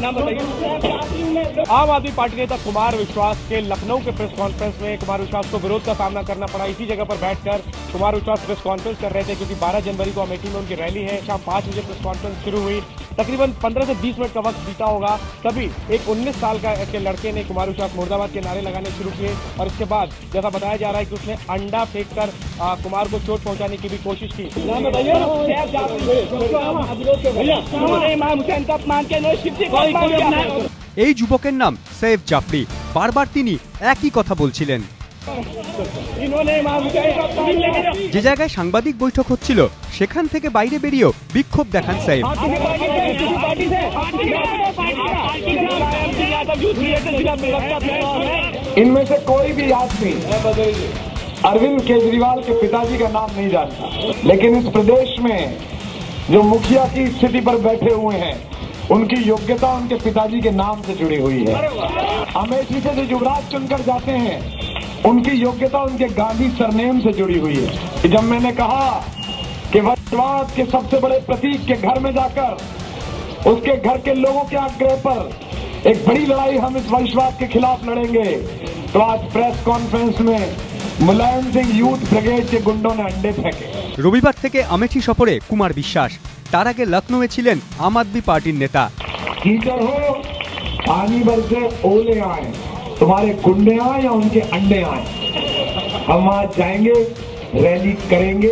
number आम आदमी party नेता कुमार विश्वास के लखनऊ के प्रेस कॉन्फ्रेंस में कुमार विश्वास को विरोध का सामना करना पड़ा। इसी जगह पर बैठकर कुमार विश्वास प्रेस कॉन्फ्रेंस कर रहे थे क्योंकि 12 जनवरी को अमेठी में उनकी रैली है। शाम पाँच बजे प्रेस कॉन्फ्रेंस शुरू हुई। तकरीबन 15 से 20 मिनट का वक्त बीता होगा। तभी एक 19 साल का के लड़के ने कुमार विश्वास मुर्दाबाद के नारे लगाने शुरू किए और इसके बाद जैसा बताया जा रहा है कि उसने अंडा फेंक कर आ, कुमार को चोट पहुँचाने की भी कोशिश की। এই যুবকের নাম সৈয়দ জাফরি বারবার তিনি একই কথা বলছিলেন যে জায়গায় সাংবাদিক বৈঠক হচ্ছিল সেখান থেকে বাইরে বেরিয়েও বিক্ষোভ দেখান সাহেব इनमें से कोई भी आदमी अरविंद केजरीवाल के पिताजी का नाम नहीं जानता लेकिन इस प्रदेश में जो मुखिया की स्थिति पर बैठे हुए हैं उनकी योग्यता उनके पिताजी के नाम से जुड़ी हुई है अमेठी से जो युवराज चुनकर जाते हैं उनकी योग्यता उनके गांधी सरनेम से जुड़ी हुई है कि जब मैंने कहा कि वंशवाद के सबसे बड़े प्रतीक के घर में जाकर उसके घर के लोगों के आग्रह पर एक बड़ी लड़ाई हम इस वंशवाद के खिलाफ लड़ेंगे तो आज प्रेस कॉन्फ्रेंस में मुलायम सिंह यूथ ब्रिगेड के गुंडों ने अंडे फेंके রবিবার থেকে আমেঠি সফরে কুমার বিশ্বাস তার আগে লখনৌয়ে ছিলেন আম আদমি পার্টির নেতা कीचड़ हो पानी भर से ओले आए तुम्हारे गुंडे आए या उनके अंडे आए हम आज जाएंगे रैली करेंगे